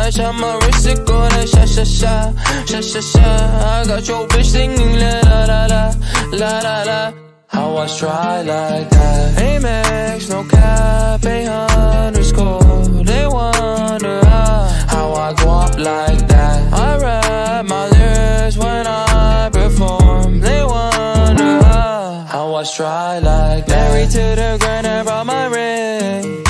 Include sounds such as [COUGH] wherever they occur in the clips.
I shot my wrist, it go like sha sha sha, sha sha sha. I got your bitch singing la la la la, la la. How I try like that. Amex, no cap, a underscore They wonder how, I go up like that. I rap my lyrics when I perform. They wonder how, how I try like that. Married to the grind, I brought my ring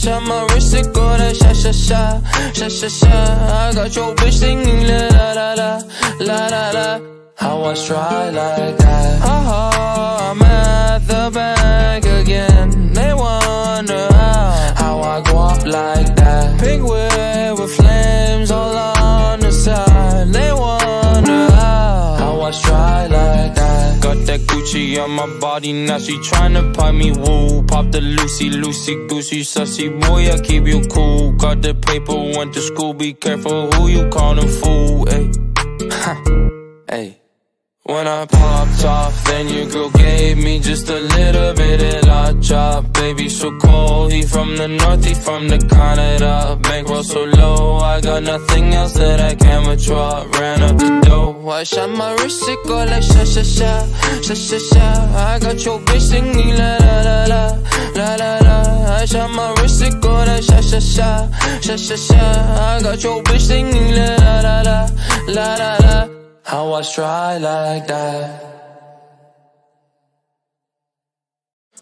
shot my wrist, it go like sha sha sha, sha sha sha. I got your bitch singing la la la la, la la la. How I try like that? Oh, I'm at the bank again. They wonder how, how I go up like that. Pink whip with flames all on the side. They wonder how, how I try that. Got that Gucci on my body, now she tryna pop me woo. Pop the Lucy, Lucy, Goosey, sussy boy, I keep you cool. Got the paper, went to school, be careful who you callin' fool, ayy. [LAUGHS] Hey. When I popped off, then your girl gave me just a little bit of chop. Baby, so cold. He from the north, he from the Canada. Bankroll so low, I got nothing else that I can withdraw. Ran up the dough, I shot my wrist, it go like sha sha sha, sha sha sha. I got your bitch singing la la la la, la la la. I shot my wrist, it go like sha sha sha, sha sha sha. I got your bitch singing la la la la, la la la. How I try like that.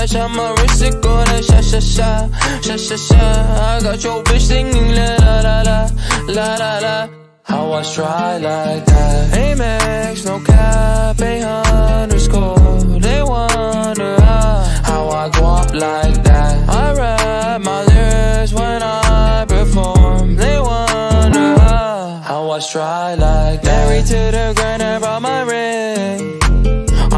la. I shot my wrist, it go like sha sha sha, sha sha sha. I got your bitch singing la la la la, la la la. How I try like that Amex, no cap, a underscore They wonder how, I go up like that I rap my lyrics when I perform They wonder how, how I try like that Married to the grind, I brought my ring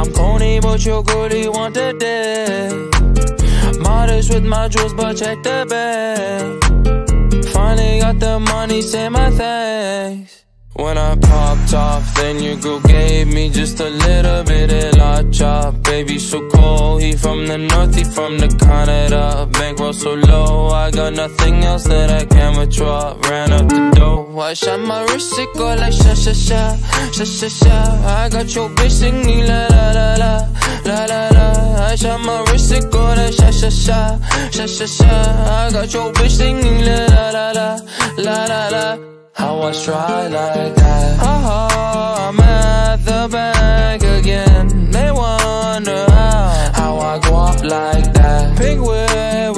I'm corny, but your goodie want the dick Modest with my jewels, but check the bag Finally got the money, say my thanks. When I popped off, then your girl gave me just a little bit of la chop. Baby, so cold. He from the north, he from the Canada. Bankroll so low, I got nothing else that I can withdraw. Ran up the I shot my wrist, it go like sha sha sha, sha sha sha. I got your bitch singing la la la la, la la la. I shot my wrist, it go like sha sha sha, sha sha sha. I got your bitch singing la la la la, la la la. How I try like that. Oh, I'm at the bank again. They wonder how, how I go up like that. Pink whip